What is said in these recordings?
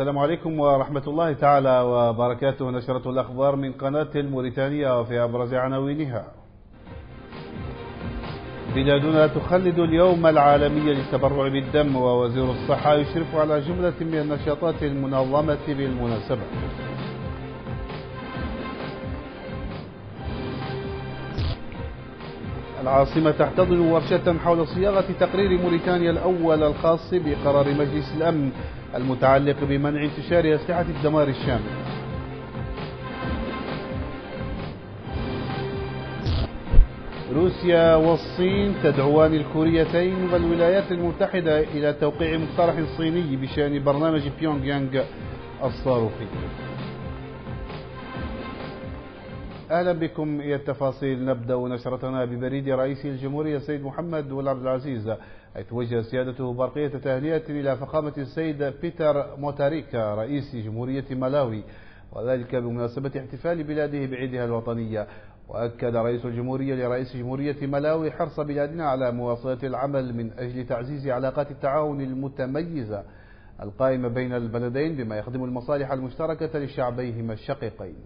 السلام عليكم ورحمة الله تعالى وبركاته. نشرة الأخبار من قناة الموريتانية وفي أبرز عناوينها. بلادنا تخلد اليوم العالمي للتبرع بالدم ووزير الصحة يشرف على جملة من النشاطات المنظمة بالمناسبة. العاصمة تحتضن ورشة حول صياغة تقرير موريتانيا الأول الخاص بقرار مجلس الأمن. المتعلق بمنع انتشار أسلحة الدمار الشامل. روسيا والصين تدعوان الكوريتين والولايات المتحدة إلى توقيع مقترح صيني بشأن برنامج بيونغ يانغ الصاروخي. أهلا بكم. إلى التفاصيل. نبدأ نشرتنا ببريد رئيس الجمهورية السيد محمد والعبد العزيز حيث وجه سيادته برقية تهنئة إلى فخامة السيد بيتر موتاريكا رئيس جمهورية ملاوي. وذلك بمناسبة احتفال بلاده بعيدها الوطنية. وأكد رئيس الجمهورية لرئيس جمهورية ملاوي حرص بلادنا على مواصلة العمل من أجل تعزيز علاقات التعاون المتميزة القائمة بين البلدين بما يخدم المصالح المشتركة لشعبيهما الشقيقين.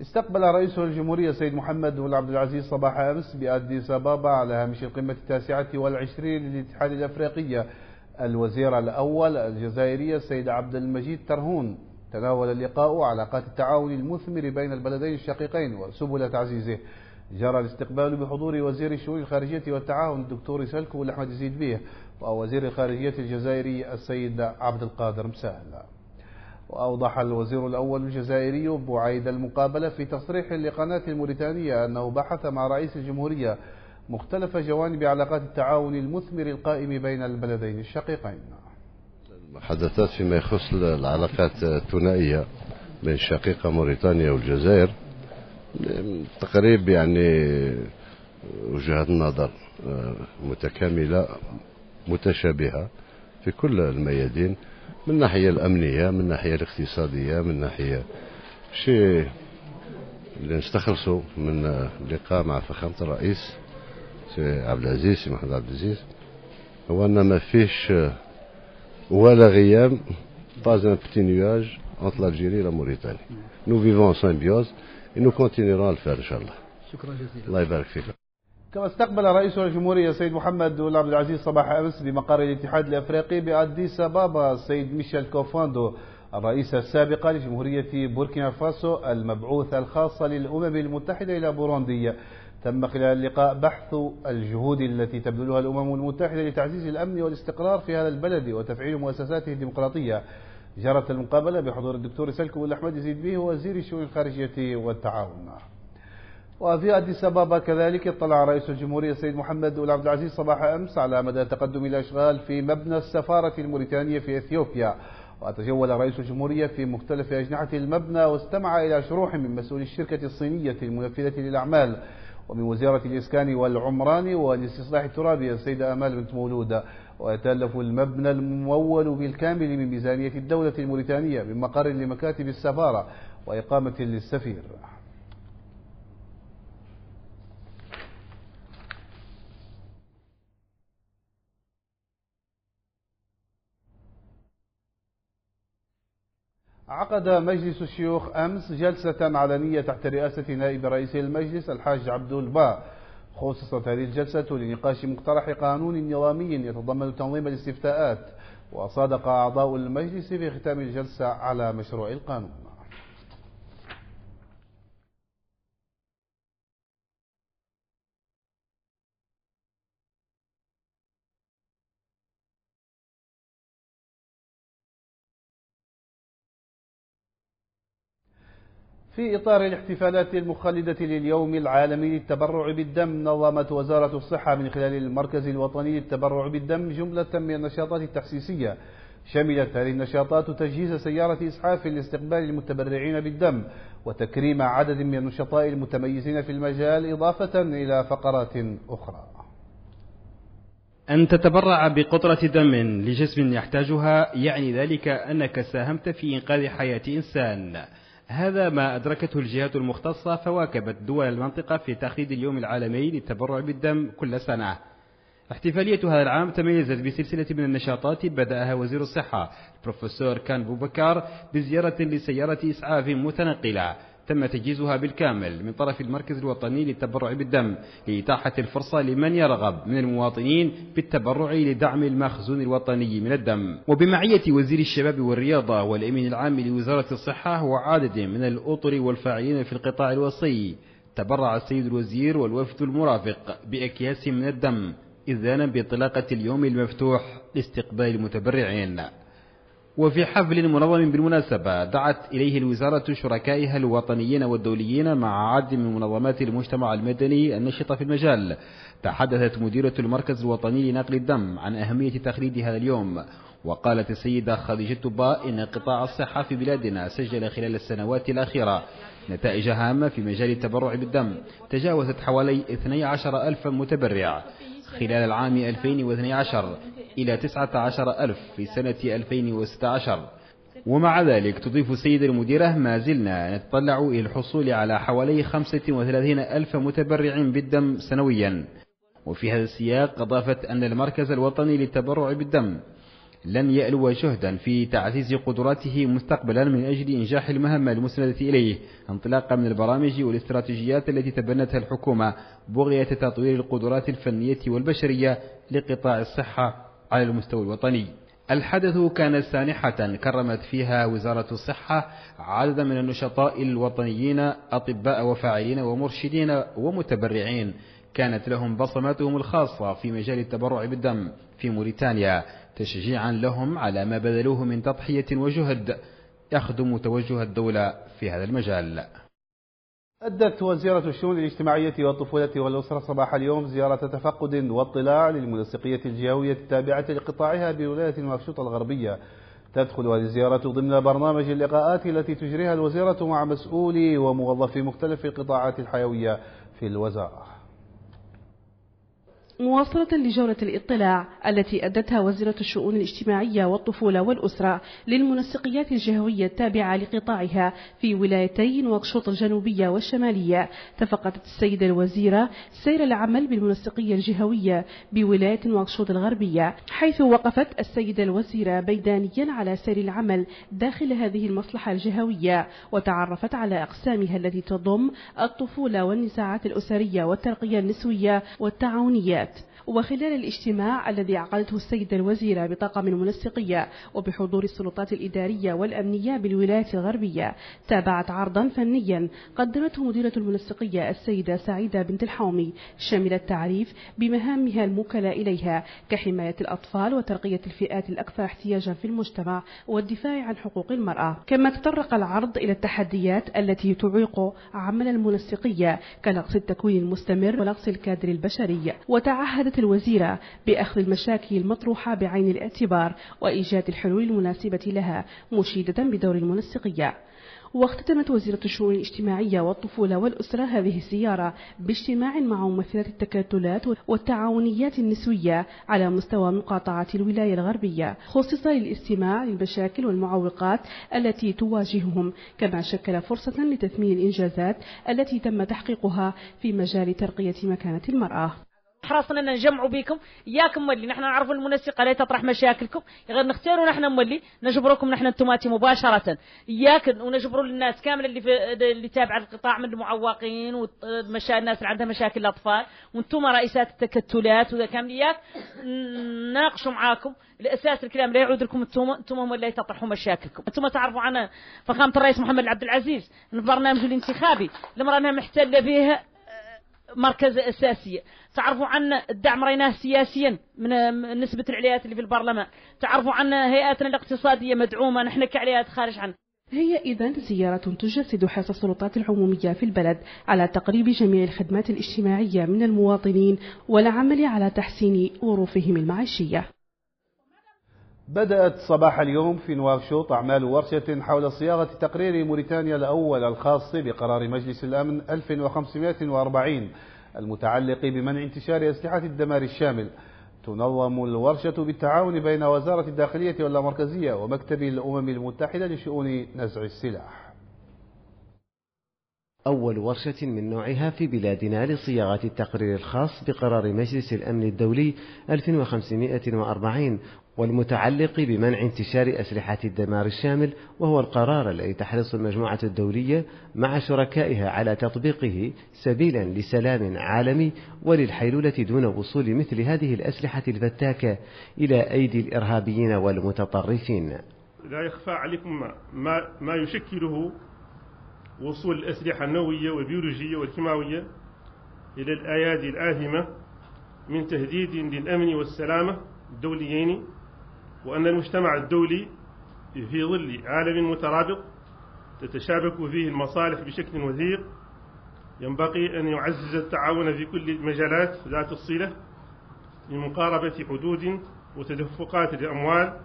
استقبل رئيس الجمهورية السيد محمد بن عبد العزيز صباح أمس بأديس أبابا على هامش القمة التاسعة والعشرين للاتحاد الأفريقي. الوزير الأول الجزائري السيد عبد المجيد ترهون. تناول اللقاء علاقات التعاون المثمر بين البلدين الشقيقين وسبل تعزيزه. جرى الاستقبال بحضور وزير الشؤون الخارجية والتعاون الدكتور سلكو الأحمد زيد بيه ووزير الخارجية الجزائري السيد عبد القادر مسهل وأوضح الوزير الأول الجزائري بعيد المقابلة في تصريح لقناة الموريتانية أنه بحث مع رئيس الجمهورية مختلف جوانب علاقات التعاون المثمر القائم بين البلدين الشقيقين. محادثات فيما يخص العلاقات الثنائية بين الشقيقة موريتانيا والجزائر. تقريب يعني وجهات النظر متكاملة متشابهة في كل الميادين. من الناحية الأمنية من الناحية الاقتصادية من الناحية شيء اللي نستخلصه من اللقاء مع فخامة الرئيس سي عبد العزيز سي محمد عبد العزيز هو أن ما فيش ولا غياب pas un petit nuage entre l'Algérie et la Mauritanie. Nous vivons en symbiose et nous continuerons à le faire, Inch'Allah. شكرا جزيلا الله يبارك فيك. كما استقبل رئيس الجمهورية السيد محمد بن عبد العزيز صباح أمس بمقر الاتحاد الأفريقي بأديس أبابا السيد ميشيل كوفاندو الرئيس السابق لجمهورية بوركينا فاسو المبعوث الخاص للأمم المتحدة إلى بوروندي. تم خلال اللقاء بحث الجهود التي تبذلها الأمم المتحدة لتعزيز الأمن والاستقرار في هذا البلد وتفعيل مؤسساته الديمقراطية. جرت المقابلة بحضور الدكتور سلكو الأحمد يزيد به وزير الشؤون الخارجية والتعاون. وفي أديس أبابا كذلك اطلع رئيس الجمهورية السيد محمد بن عبد العزيز صباح أمس على مدى تقدم الأشغال في مبنى السفارة الموريتانية في إثيوبيا. وتجول رئيس الجمهورية في مختلف أجنحة المبنى واستمع إلى شروح من مسؤولي الشركة الصينية المنفذة للأعمال ومن وزارة الإسكان والعمران والاستصلاح الترابي السيدة أمال بنت مولودة ويتألف المبنى الممول بالكامل من ميزانية الدولة الموريتانية من مقر لمكاتب السفارة وإقامة للسفير. عقد مجلس الشيوخ أمس جلسة علنية تحت رئاسة نائب رئيس المجلس الحاج عبد الباء خصصت هذه الجلسة لنقاش مقترح قانون نظامي يتضمن تنظيم الاستفتاءات وصادق أعضاء المجلس في ختام الجلسة على مشروع القانون. في إطار الاحتفالات المخلدة لليوم العالمي للتبرع بالدم نظمت وزارة الصحة من خلال المركز الوطني للتبرع بالدم جملة من النشاطات التحسيسية. شملت هذه النشاطات تجهيز سيارة إسعاف لاستقبال المتبرعين بالدم وتكريم عدد من النشطاء المتميزين في المجال إضافة إلى فقرات أخرى. أن تتبرع بقطرة دم لجسم يحتاجها يعني ذلك أنك ساهمت في إنقاذ حياة إنسان. هذا ما أدركته الجهات المختصة فواكبت دول المنطقة في تخليد اليوم العالمي للتبرع بالدم كل سنة. احتفالية هذا العام تميزت بسلسلة من النشاطات بدأها وزير الصحة البروفيسور كان بوبكار بزيارة لسيارة إسعاف متنقلة. تم تجهيزها بالكامل من طرف المركز الوطني للتبرع بالدم لإتاحة الفرصة لمن يرغب من المواطنين بالتبرع لدعم المخزون الوطني من الدم. وبمعية وزير الشباب والرياضة والأمين العام لوزارة الصحة وعدد من الأطر والفاعلين في القطاع الوصي تبرع السيد الوزير والوفد المرافق بأكياس من الدم إذانا بانطلاقة اليوم المفتوح لاستقبال المتبرعين وفي حفل منظم بالمناسبة دعت إليه الوزارة شركائها الوطنيين والدوليين مع عدد من منظمات المجتمع المدني النشطة في المجال. تحدثت مديرة المركز الوطني لنقل الدم عن أهمية تخليد هذا اليوم وقالت السيدة خديجة طباء إن قطاع الصحة في بلادنا سجل خلال السنوات الأخيرة نتائج هامة في مجال التبرع بالدم تجاوزت حوالي 12 ألف متبرع. خلال العام 2012 إلى 19 ألف في سنة 2016 ومع ذلك تضيف السيدة المديرة ما زلنا نتطلع إلى الحصول على حوالي 35 ألف متبرع بالدم سنويا. وفي هذا السياق أضافت أن المركز الوطني للتبرع بالدم لن يألو جهدا في تعزيز قدراته مستقبلا من أجل إنجاح المهمة المسندة إليه انطلاقا من البرامج والاستراتيجيات التي تبنتها الحكومة بغية تطوير القدرات الفنية والبشرية لقطاع الصحة على المستوى الوطني. الحدث كان سانحة كرمت فيها وزارة الصحة عددا من النشطاء الوطنيين أطباء وفاعلين ومرشدين ومتبرعين. كانت لهم بصماتهم الخاصة في مجال التبرع بالدم في موريتانيا تشجيعا لهم على ما بذلوه من تضحية وجهد يخدم توجه الدولة في هذا المجال. أدت وزيرة الشؤون الاجتماعية والطفولة والأسرة صباح اليوم زيارة تفقد واطلاع للمنسقية الجهوية التابعة لقطاعها بولاية نواكشوط الغربية. تدخل هذه الزيارة ضمن برنامج اللقاءات التي تجريها الوزيرة مع مسؤولي وموظفي مختلف القطاعات الحيوية في الوزارة. مواصلة لجولة الإطلاع التي أدتها وزيرة الشؤون الاجتماعية والطفولة والأسرة للمنسقيات الجهوية التابعة لقطاعها في ولايتي نواكشوط الجنوبية والشمالية. تفقدت السيدة الوزيرة سير العمل بالمنسقية الجهوية بولاية نواكشوط الغربية حيث وقفت السيدة الوزيرة بيدانيا على سير العمل داخل هذه المصلحة الجهوية وتعرفت على أقسامها التي تضم الطفولة والنزاعات الأسرية والترقية النسوية والتعاونيات. وخلال الاجتماع الذي عقدته السيدة الوزيرة بطاقم المنسقية وبحضور السلطات الإدارية والأمنية بالولايات الغربية تابعت عرضا فنيا قدمته مديرة المنسقية السيدة سعيدة بنت الحومي شمل التعريف بمهامها الموكلة إليها كحماية الأطفال وترقية الفئات الأكثر احتياجا في المجتمع والدفاع عن حقوق المرأة. كما تطرق العرض إلى التحديات التي تعيق عمل المنسقية كنقص التكوين المستمر ونقص الكادر البشري وتعهدت الوزيرة بأخذ المشاكل المطروحة بعين الاعتبار وإيجاد الحلول المناسبة لها مشيدة بدور المنسقية. واختتمت وزيرة الشؤون الاجتماعية والطفولة والأسرة هذه الزيارة باجتماع مع ممثلة التكتلات والتعاونيات النسوية على مستوى مقاطعة الولاية الغربية خصص للاستماع للمشاكل والمعوقات التي تواجههم كما شكل فرصة لتثمين الإنجازات التي تم تحقيقها في مجال ترقية مكانة المرأة. حرصنا ان نجمعوا بكم. إياكم ملي نحن نعرف المنسقه لا تطرح مشاكلكم. غير نختاروا نحن ملي نجبركم نحن انتماتي مباشرة. إياك ونجبروا للناس كامل اللي في اللي تابع القطاع من المعوقين والناس اللي عندها مشاكل الأطفال وأنتم رئيسات التكتلات وذا كامل. إياك نناقشوا معاكم. الاساس الكلام لا يعود لكم أنتم أنتم اللي تطرحوا مشاكلكم. أنتم تعرفوا عن فخامة الرئيس محمد عبد العزيز البرنامج الانتخابي. اللي مرنا محتل به مركز اساسيه تعرفوا عنا الدعم ريناه سياسيا من نسبة العليات اللي في البرلمان. تعرفوا عنا هيئاتنا الاقتصادية مدعومة نحن كعليات خارج عنها. هي إذا زيارة تجسد حرص السلطات العمومية في البلد على تقريب جميع الخدمات الاجتماعية من المواطنين والعمل على تحسين ظروفهم المعيشية. بدأت صباح اليوم في نواكشوط أعمال ورشة حول صياغة تقرير موريتانيا الأول الخاص بقرار مجلس الأمن 1540 المتعلق بمنع انتشار أسلحة الدمار الشامل. تنظم الورشة بالتعاون بين وزارة الداخلية واللامركزية ومكتب الأمم المتحدة لشؤون نزع السلاح. أول ورشة من نوعها في بلادنا لصياغة التقرير الخاص بقرار مجلس الأمن الدولي 2540 والمتعلق بمنع انتشار أسلحة الدمار الشامل وهو القرار الذي تحرص المجموعة الدولية مع شركائها على تطبيقه سبيلا لسلام عالمي وللحيلولة دون وصول مثل هذه الأسلحة الفتاكة إلى أيدي الإرهابيين والمتطرفين. لا يخفى عليكم ما, ما يشكله وصول الأسلحة النووية والبيولوجية والكيماوية إلى الأيادي الآثمة من تهديد للأمن والسلامة الدوليين وأن المجتمع الدولي في ظل عالم مترابط تتشابك فيه المصالح بشكل وثيق ينبغي أن يعزز التعاون في كل المجالات ذات الصلة لمقاربة حدود وتدفقات الأموال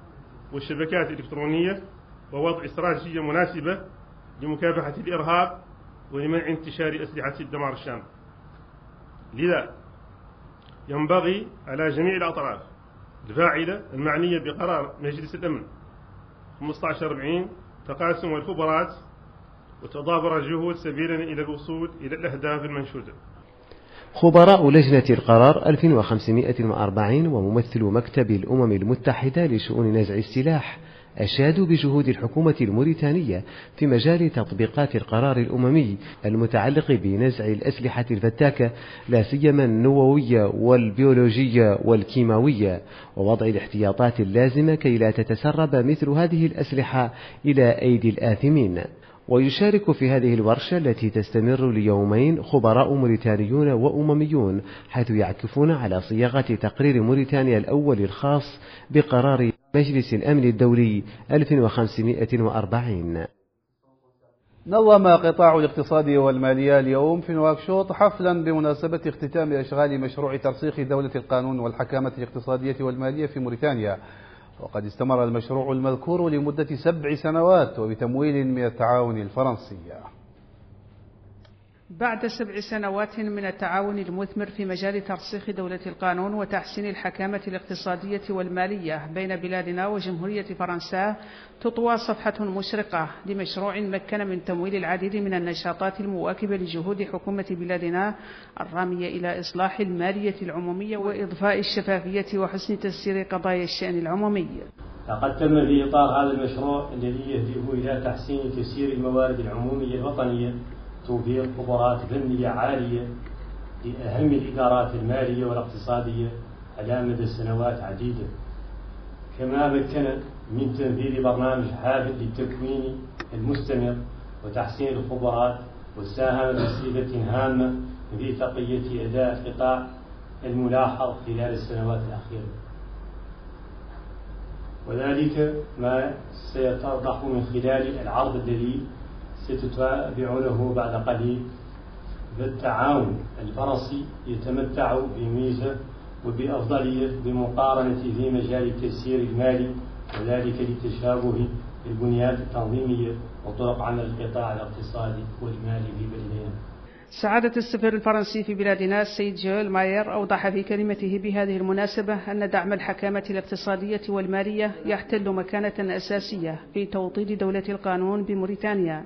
والشبكات الإلكترونية ووضع استراتيجية مناسبة لمكافحة الإرهاب ولمنع انتشار أسلحة الدمار الشامل لذا ينبغي على جميع الأطراف الفاعلة المعنية بقرار مجلس الأمن. 1540 تقاسم الخبرات وتضافر الجهود سبيلا إلى الوصول إلى الأهداف المنشودة. خبراء لجنة القرار 2540 وممثل مكتب الأمم المتحدة لشؤون نزع السلاح. أشادوا بجهود الحكومة الموريتانية في مجال تطبيقات القرار الأممي المتعلق بنزع الأسلحة الفتاكة لا سيما النووية والبيولوجية والكيماوية. ووضع الاحتياطات اللازمة كي لا تتسرب مثل هذه الأسلحة إلى أيدي الآثمين. ويشارك في هذه الورشة التي تستمر ليومين خبراء موريتانيون وأمميون حيث يعكفون على صياغة تقرير موريتانيا الأول الخاص بقرار مجلس الأمن الدولي 1540 نظم قطاع الاقتصاد والمالية اليوم في نواكشوط حفلا بمناسبة اختتام أشغال مشروع ترسيخ دولة القانون والحكامة الاقتصادية والمالية في موريتانيا. وقد استمر المشروع المذكور لمدة سبع سنوات وبتمويل من التعاون الفرنسي. بعد سبع سنوات من التعاون المثمر في مجال ترسيخ دولة القانون وتحسين الحكامة الاقتصادية والمالية بين بلادنا وجمهورية فرنسا تطوى صفحة مشرقة لمشروع مكن من تمويل العديد من النشاطات المواكبة لجهود حكومة بلادنا الرامية إلى إصلاح المالية العمومية وإضفاء الشفافية وحسن تسيير قضايا الشأن العمومي. لقد تم في إطار هذا المشروع الذي يهدف إلى تحسين تسيير الموارد العمومية الوطنية توفير خبرات فنية عالية لأهم الإدارات المالية والاقتصادية على مدى سنوات عديدة. كما مكن من تنفيذ برنامج حافل للتكوين المستمر وتحسين الخبرات وساهم بصفة هامة في تقية أداء القطاع الملاحظ خلال السنوات الأخيرة. وذلك ما سيتضح من خلال العرض الذي ستتابعونه بعد قليل. فالتعاون الفرنسي يتمتع بميزة وبأفضلية بمقارنة في مجال التسيير المالي وذلك لتشابه البنيات التنظيمية وطرق عمل القطاع الاقتصادي والمالي في بلدنا. سعادة السفير الفرنسي في بلادنا السيد جويل ماير أوضح في كلمته بهذه المناسبة أن دعم الحكامة الاقتصادية والمالية يحتل مكانة أساسية في توطيد دولة القانون بموريتانيا.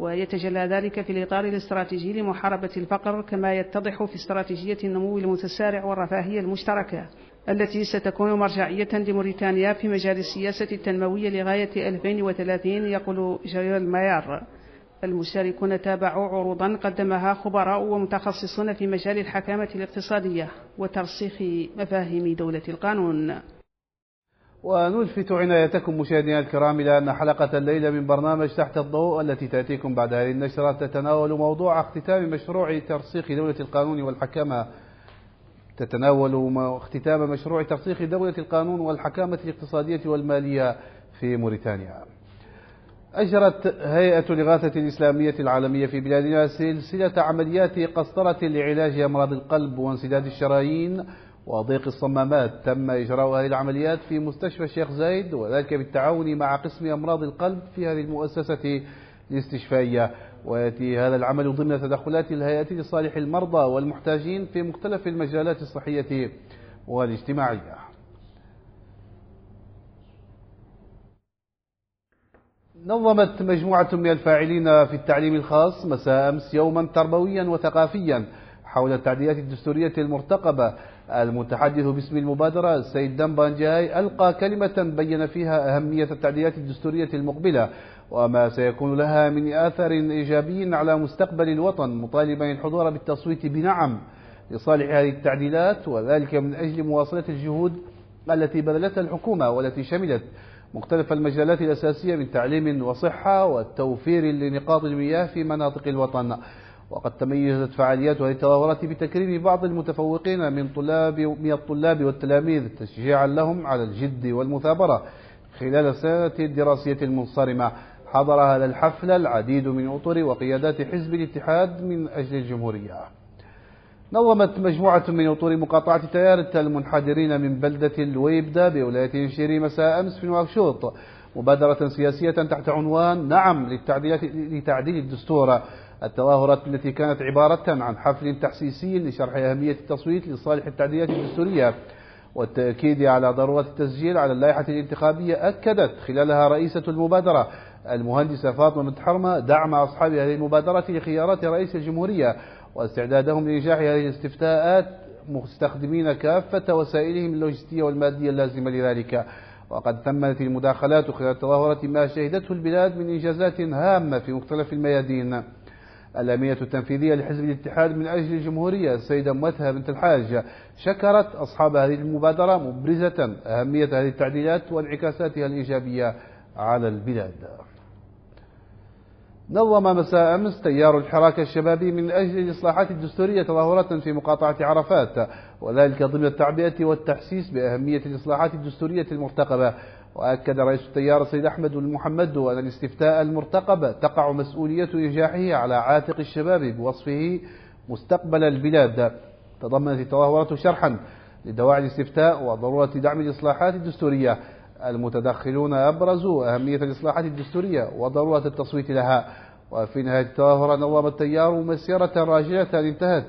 ويتجلى ذلك في الإطار الاستراتيجي لمحاربة الفقر كما يتضح في استراتيجية النمو المتسارع والرفاهية المشتركة التي ستكون مرجعية لموريتانيا في مجال السياسة التنموية لغاية 2030 يقول جويل ماير. المشاركون تابعوا عروضا قدمها خبراء ومتخصصون في مجال الحكامة الاقتصادية وترسيخ مفاهيم دولة القانون. ونلفت عنايتكم مشاهدينا الكرام إلى أن حلقة الليلة من برنامج تحت الضوء التي تأتيكم بعد هذه النشرة تتناول موضوع اختتام مشروع ترسيخ دولة القانون والحكامة. تتناول اختتام مشروع ترسيخ دولة القانون والحكامة الاقتصادية والمالية في موريتانيا. أجرت هيئة الإغاثة الإسلامية العالمية في بلادنا سلسلة عمليات قسطرة لعلاج أمراض القلب وانسداد الشرايين وضيق الصمامات تم إجراء هذه العمليات في مستشفى الشيخ زايد وذلك بالتعاون مع قسم أمراض القلب في هذه المؤسسة الاستشفائية. ويأتي هذا العمل ضمن تدخلات الهيئة لصالح المرضى والمحتاجين في مختلف المجالات الصحية والاجتماعية. نظمت مجموعة من الفاعلين في التعليم الخاص مساء أمس يوما تربويا وثقافيا حول التعديلات الدستورية المرتقبة. المتحدث باسم المبادرة السيد دمبانجاي ألقى كلمة بين فيها أهمية التعديلات الدستورية المقبلة وما سيكون لها من آثار إيجابي على مستقبل الوطن مطالبا الحضور بالتصويت بنعم لصالح هذه التعديلات وذلك من أجل مواصلة الجهود التي بذلتها الحكومة والتي شملت مختلف المجالات الأساسية من تعليم وصحة والتوفير لنقاط المياه في مناطق الوطن. وقد تميزت فعاليات هذه التظاهرات بتكريم بعض المتفوقين من طلاب من الطلاب والتلاميذ تشجيعا لهم على الجد والمثابرة خلال السنة الدراسية المنصرمة. حضر هذا الحفل العديد من أطر وقيادات حزب الاتحاد من أجل الجمهورية. نظمت مجموعة من أطور مقاطعة تيارة المنحدرين من بلدة الويبدة بولاية شيري مساء أمس في نواكشوط مبادرة سياسية تحت عنوان نعم لتعديل الدستور التظاهرات التي كانت عبارة عن حفل تحسيسي لشرح أهمية التصويت لصالح التعديلات الدستورية والتأكيد على ضرورة التسجيل على اللائحة الانتخابية أكدت خلالها رئيسة المبادرة المهندسة فاطمة متحرمة دعم أصحاب هذه المبادرة لخيارات رئيس الجمهورية واستعدادهم لإنجاح هذه الاستفتاءات مستخدمين كافة وسائلهم اللوجستية والمادية اللازمة لذلك. وقد تمت المداخلات خلال التظاهرة ما شهدته البلاد من إنجازات هامة في مختلف الميادين. الأمية التنفيذية لحزب الاتحاد من أجل الجمهورية. السيدة موتها بنت الحاج شكرت أصحاب هذه المبادرة مبرزة أهمية هذه التعديلات وانعكاساتها الإيجابية على البلاد. نظم مساء أمس تيار الحراك الشبابي من أجل الإصلاحات الدستورية تظاهرات في مقاطعة عرفات وذلك ضمن التعبئة والتحسيس بأهمية الإصلاحات الدستورية المرتقبة وأكد رئيس التيار السيد أحمد المحمد أن الاستفتاء المرتقب تقع مسؤولية إنجاحه على عاتق الشباب بوصفه مستقبل البلاد. تضمنت التظاهرات شرحا لدواعي الاستفتاء وضرورة دعم الإصلاحات الدستورية. المتدخلون أبرزوا أهمية الإصلاحات الدستورية وضرورة التصويت لها. وفي نهاية التظاهرة نظم التيار مسيرة راجلة انتهت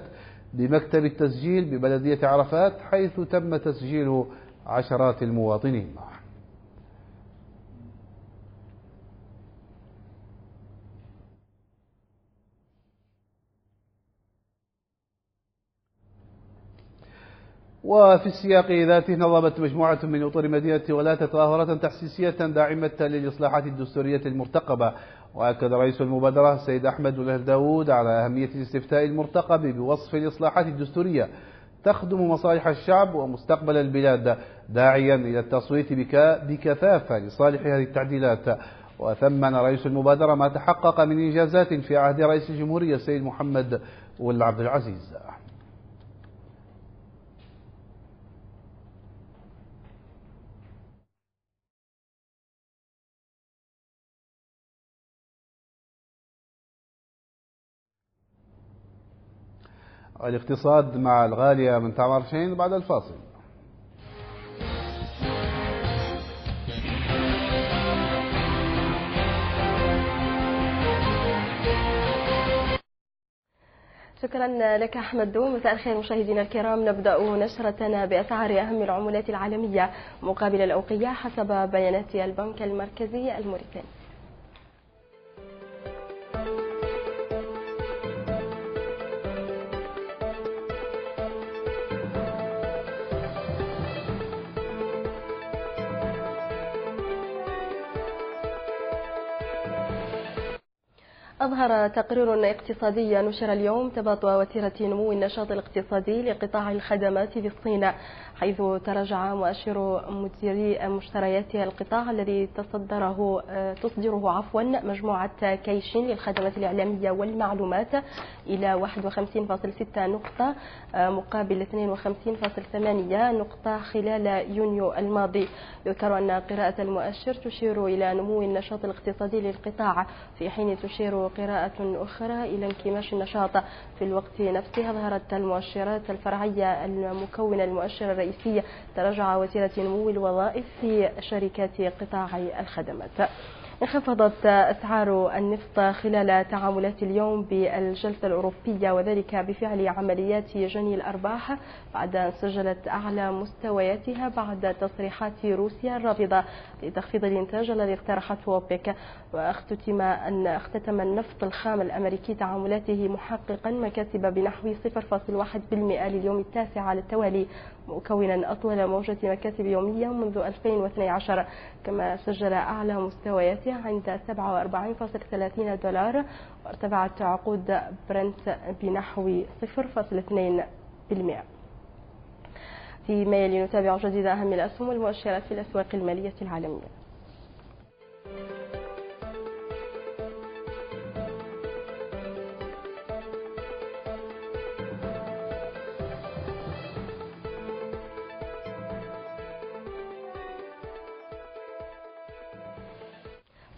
بمكتب التسجيل ببلدية عرفات حيث تم تسجيل عشرات المواطنين. وفي السياق ذاته نظمت مجموعة من أطر مدينة ولاة تظاهرة تحسيسية داعمة للإصلاحات الدستورية المرتقبة. وأكد رئيس المبادرة السيد أحمد وله داود على أهمية الاستفتاء المرتقب بوصف الإصلاحات الدستورية تخدم مصالح الشعب ومستقبل البلاد داعيا إلى التصويت بكثافة لصالح هذه التعديلات. وثمن رئيس المبادرة ما تحقق من إنجازات في عهد رئيس الجمهورية السيد محمد والعبد العزيز. الاقتصاد مع الغالية من تعمر شين بعد الفاصل. شكرا لك أحمد. مساء الخير مشاهدينا الكرام نبدأ نشرتنا بأسعار أهم العملات العالمية مقابل الأوقية حسب بيانات البنك المركزي الموريتاني. أظهر تقرير اقتصادي نشر اليوم تباطؤ وتيرة نمو النشاط الاقتصادي لقطاع الخدمات في الصين حيث تراجع مؤشر مديري مشتريات القطاع الذي تصدره تصدره عفوا مجموعة كيشين للخدمات الإعلامية والمعلومات إلى 51.6 نقطة مقابل 52.8 نقطة خلال يونيو الماضي. يذكر أن قراءة المؤشر تشير إلى نمو النشاط الاقتصادي للقطاع في حين تشير قراءة أخرى إلى انكماش النشاط في الوقت نفسه. أظهرت المؤشرات الفرعية المكونة المؤشر الرئيسي تراجع وتيرة نمو الوظائف في شركات قطاع الخدمات. انخفضت أسعار النفط خلال تعاملات اليوم بالجلسة الأوروبية وذلك بفعل عمليات جني الأرباح بعد أن سجلت أعلى مستوياتها بعد تصريحات روسيا الرافضة لتخفيض الإنتاج الذي اقترحته أوبك. واختتم أن اختتم النفط الخام الأمريكي تعاملاته محققا مكاسب بنحو 0.1% لليوم التاسع على التوالي مكونا أطول موجة مكاسب يومية منذ 2012 كما سجل أعلى مستوياته عند 47.30 دولار وارتفعت عقود برنت بنحو 0.2% فيما يلي نتابع جديد أهم الأسهم والمؤشرات في الأسواق المالية العالمية.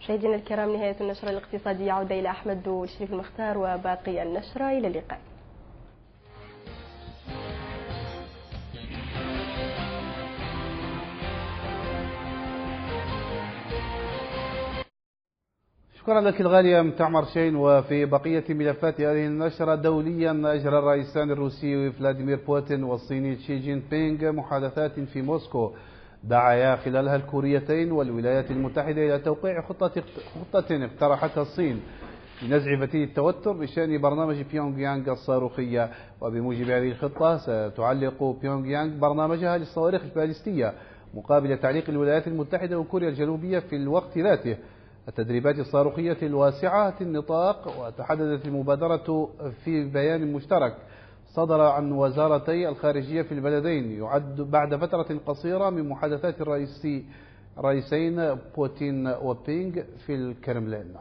مشاهدينا الكرام نهاية النشرة الاقتصادية عودة إلى أحمد والشريف المختار وباقي النشرة إلى اللقاء. شكرا لك الغالية متعمر شين وفي بقية ملفات هذه النشرة دوليا أجرى الرئيسان الروسي فلاديمير بوتين والصيني شي جين بينغ محادثات في موسكو. دعيا خلالها الكوريتين والولايات المتحدة إلى توقيع خطة خطة اقترحتها الصين لنزع فتيل التوتر بشأن برنامج بيونغ يانغ الصاروخية. وبموجب هذه الخطة ستعلق بيونغ يانغ برنامجها للصواريخ البالستية مقابل تعليق الولايات المتحدة وكوريا الجنوبية في الوقت ذاته. التدريبات الصاروخية الواسعة النطاق وتحددت المبادرة في بيان مشترك. صدر عن وزارتي الخارجية في البلدين. يعد بعد فترة قصيرة من محادثات الرئيسي رئيسين بوتين وبينغ في الكرملين.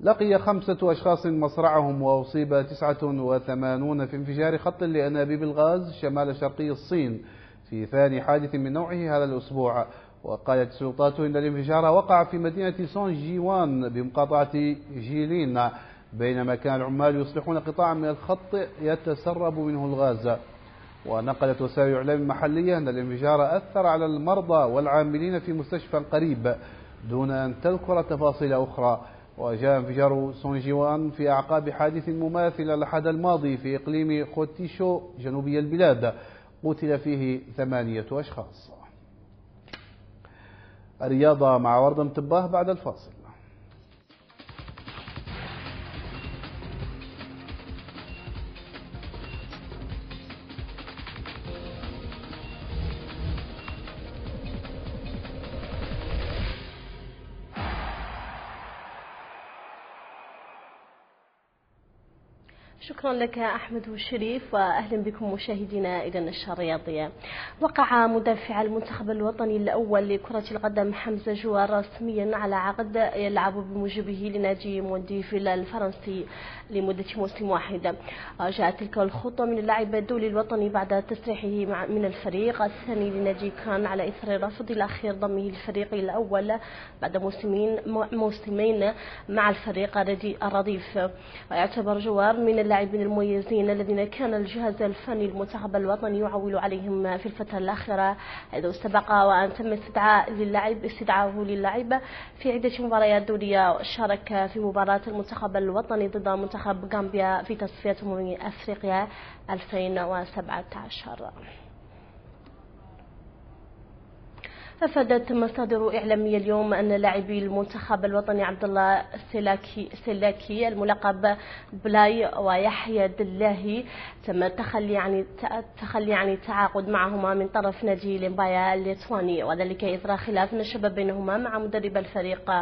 لقي خمسة أشخاص مصرعهم وأصيب تسعة وثمانون في انفجار خط لأنابيب الغاز شمال شرقي الصين في ثاني حادث من نوعه هذا الأسبوع. وقالت السلطات إن الانفجار وقع في مدينة سون جيوان بمقاطعة جيلين. بينما كان العمال يصلحون قطاعا من الخط يتسرب منه الغاز. ونقلت وسائل الإعلام المحلية أن الانفجار أثر على المرضى والعاملين في مستشفى قريب دون أن تذكر تفاصيل أخرى. وجاء انفجار سونجيوان في أعقاب حادث مماثل الأحد الماضي في إقليم خوتيشو جنوبي البلاد. قتل فيه ثمانية أشخاص. الرياضة مع وردة متباه بعد الفاصل. شكرا لك أحمد والشريف وأهلا بكم مشاهدينا إلى النشرة الرياضية وقع مدافع المنتخب الوطني الأول لكرة القدم حمزة جوار رسميا على عقد يلعب بموجبه لنادي مونديفيل الفرنسي لمدة موسم واحد. جاءت تلك الخطوة من اللاعب الدولي الوطني بعد تسريحه من الفريق. الثاني لنادي كان على إثر الرفض الأخير ضمه الفريق الأول بعد موسمين موسمين مع الفريق الرديف ويعتبر جوار من اللاعبين المميزين الذين كان الجهاز الفني المنتخب الوطني يعول عليهم في الفترة الأخيرة حيث استبق وأن تم استدعاء للاعب استدعائه للاعب في عدة مباريات دولية وشارك في مباراة المنتخب الوطني ضد منتخب غامبيا في تصفية أمم أفريقيا 2017 أفادت مصادر إعلامية اليوم أن لاعبي المنتخب الوطني عبد الله السلاكي سلاكي الملقب بلاي ويحيى دلاهي تم التخلي عن التخلي عن التعاقد معهما من طرف نادي ليمبايا الليتواني وذلك إثر خلاف نشب بينهما مع مدرب الفريق.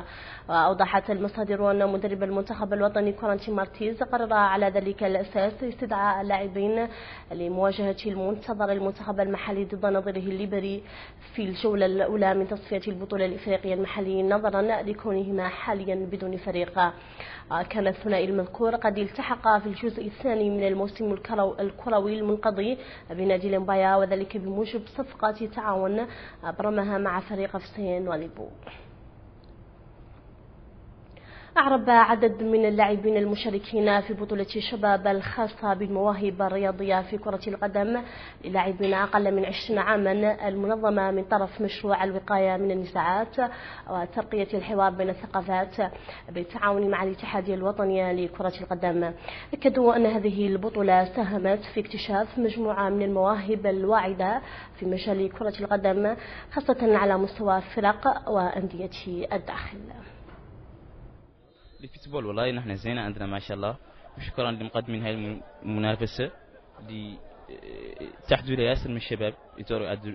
وأوضحت المصادر أن مدرب المنتخب الوطني كورانتي مارتيز قرر على ذلك الأساس استدعاء اللاعبين لمواجهة المنتظر المنتخب المحلي ضد نظيره الليبري في الجولة الأولى من تصفية البطولة الإفريقية المحلية نظرا لكونهما حاليا بدون فريق. كان الثنائي المذكور قد التحق في الجزء الثاني من الموسم الكروي المنقضي بنادي لمبايا وذلك بموجب صفقة تعاون أبرمها مع فريق فسين وليبو أعرب عدد من اللاعبين المشاركين في بطولة شباب الخاصة بالمواهب الرياضية في كرة القدم للاعبين أقل من 20 عاما المنظمة من طرف مشروع الوقاية من النزاعات وترقية الحوار بين الثقافات بالتعاون مع الاتحاد الوطني لكرة القدم. أكدوا أن هذه البطولة ساهمت في اكتشاف مجموعة من المواهب الواعدة في مجال كرة القدم خاصة على مستوى فرق وأندية الداخل. الفوتبول والله نحن زين عندنا ما شاء الله. وشكرا لمقدمين هاي المنافسة. اللي تحت ياسر من الشباب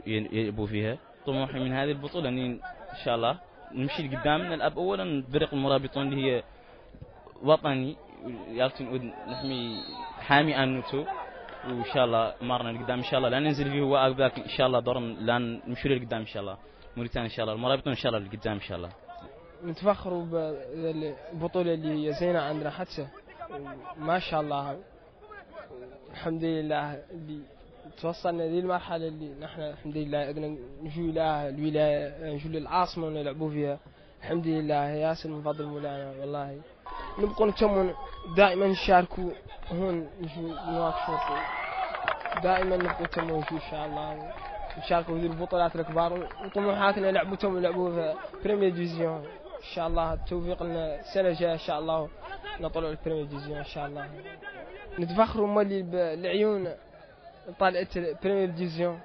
يلعبوا فيها. طموحي من هذه البطولة إني إن شاء الله نمشي لقدام نلعب اولا فريق المرابطون اللي هي وطني يالتن نحمي حامي أنوتو. وإن شاء الله مرنا لقدام إن شاء الله. لا ننزل فيه هو إن شاء الله دور لا نمشي لقدام إن شاء الله. موريتانيا إن شاء الله. المرابطون إن شاء الله لقدام إن شاء الله. نتفخروا بالبطولة اللي هي زينة عندنا حتى ما شاء الله. الحمد لله. اللي توصلنا للمرحلة اللي نحن الحمد لله قدرنا نجوا إلى الولاية نجوا للعاصمة ونلعبوا فيها. الحمد لله. ياسر من فضل مولانا. والله. نبقوا نتمون دائما نشاركوا هون نجوا نواقفوا دائما نبقوا نتمون إن شاء الله. نشاركوا في البطولات الكبار. وطموحاتنا لعبوا تم لعبوا في première division ان شاء الله التوفيق السنة الجاية ان شاء الله نطلعوا ال première division ان شاء الله نتفخروا مالي بالعيون طالعت ال première division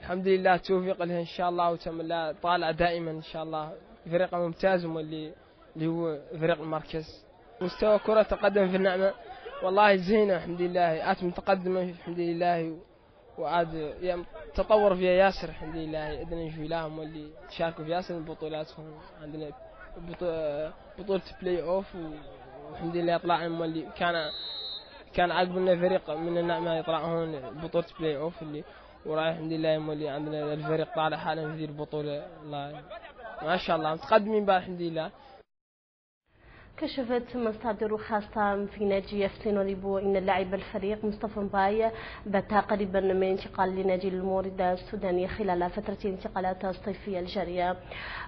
الحمد لله التوفيق لها ان شاء الله وتم الله طالع دائما ان شاء الله فريق ممتاز اللي اللي هو فريق المركز. مستوى كرة تقدم في النعمة. والله زينة الحمد لله. آت متقدمة الحمد لله. وعاد يعني تطور فيها ياسر الحمد لله. عندنا لهم واللي شاركوا في ياسر البطولات هون عندنا بطولة play off والحمد لله طلعنا اللي كان كان عقبنا فريق من النعمة يطلع هون بطولة play off اللي ورايح الحمد لله اللي عندنا الفريق طالع حاليا في البطولة. الله ما شاء الله. متقدمين بقى الحمد لله. كشفت مصادر خاصة في نادي فلينوريبو أن اللاعب الفريق مصطفى مباي بات قريبا من انتقال لنادي الموردة السوداني خلال فترة الانتقالات الصيفية الجارية.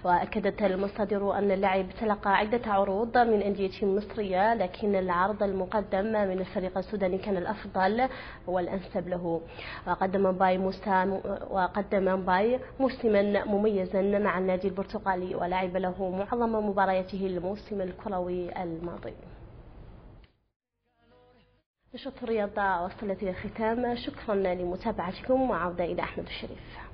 وأكدت المصادر أن اللاعب تلقى عدة عروض من أندية مصرية لكن العرض المقدم من الفريق السوداني كان الأفضل والأنسب له. وقدم مباي وقدم مباي موسما مميزا مع النادي البرتقالي ولعب له معظم مبارياته الموسم الكروي. الماضي. نشاط الرياضة وصلت إلى الختام. شكرا لمتابعتكم وعودة إلى أحمد الشريف.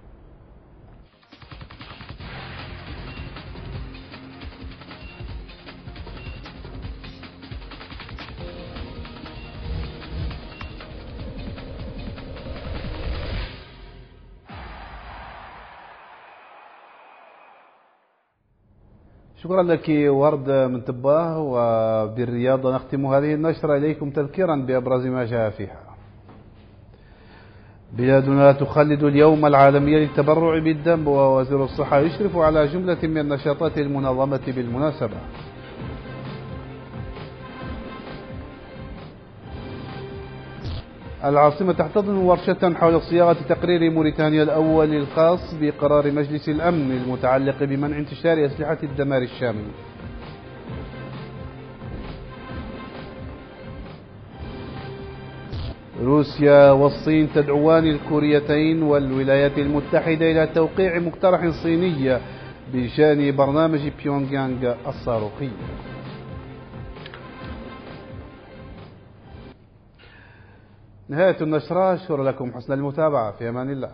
شكرا لك ورد من تباه وبالرياضة نختم هذه النشرة إليكم تذكيرا بأبرز ما جاء فيها. بلادنا تخلد اليوم العالمي للتبرع بالدم ووزير الصحة يشرف على جملة من النشاطات المنظمة بالمناسبة. العاصمة تحتضن ورشة حول صياغة تقرير موريتانيا الأول الخاص بقرار مجلس الأمن المتعلق بمنع انتشار أسلحة الدمار الشامي روسيا والصين تدعوان الكوريتين والولايات المتحدة إلى توقيع مقترح صيني بشأن برنامج بيونغ يانغ الصاروخي. نهاية النشرة شكرا لكم حسن المتابعة في أمان الله.